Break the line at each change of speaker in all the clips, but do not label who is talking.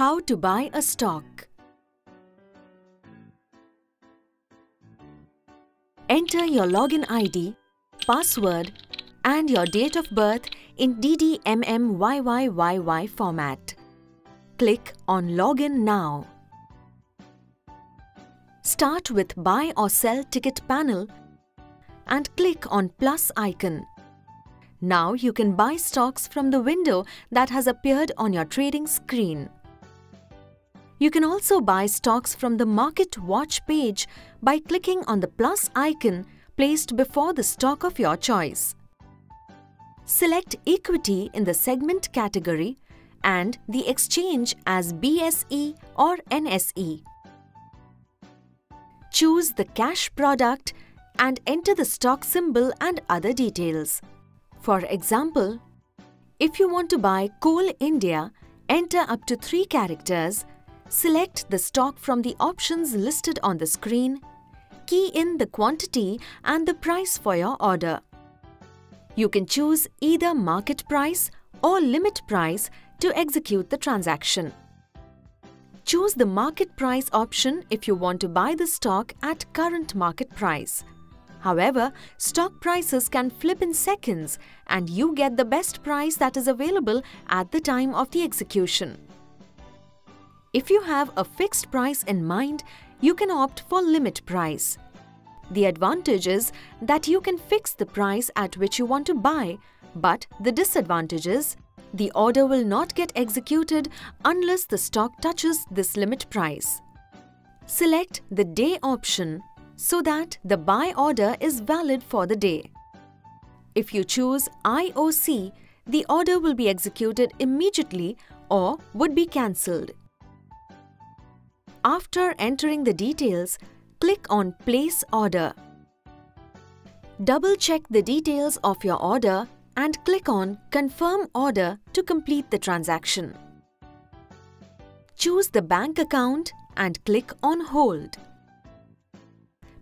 How to buy a stock. Enter your login ID, password and your date of birth in DDMMYYYY format. Click on Login now. Start with Buy or Sell Ticket panel and click on plus icon. Now you can buy stocks from the window that has appeared on your trading screen. You can also buy stocks from the Market Watch page by clicking on the plus icon placed before the stock of your choice. Select Equity in the segment category and the exchange as BSE or NSE. Choose the cash product and enter the stock symbol and other details. For example, if you want to buy Coal India, enter up to 3 characters Select the stock from the options listed on the screen, key in the quantity and the price for your order. You can choose either market price or limit price to execute the transaction. Choose the market price option if you want to buy the stock at current market price. However, stock prices can flip in seconds and you get the best price that is available at the time of the execution. If you have a fixed price in mind, you can opt for limit price. The advantage is that you can fix the price at which you want to buy, but the disadvantage is the order will not get executed unless the stock touches this limit price. Select the day option so that the buy order is valid for the day. If you choose IOC, the order will be executed immediately or would be cancelled. After entering the details, click on Place Order. Double-check the details of your order and click on Confirm Order to complete the transaction. Choose the bank account and click on Hold.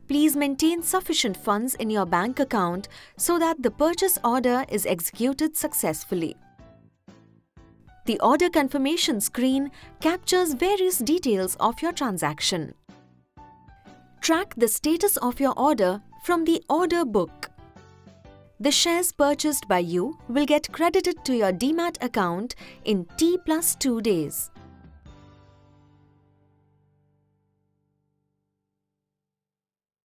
Please maintain sufficient funds in your bank account so that the purchase order is executed successfully. The order confirmation screen captures various details of your transaction. Track the status of your order from the order book. The shares purchased by you will get credited to your demat account in T plus 2 days.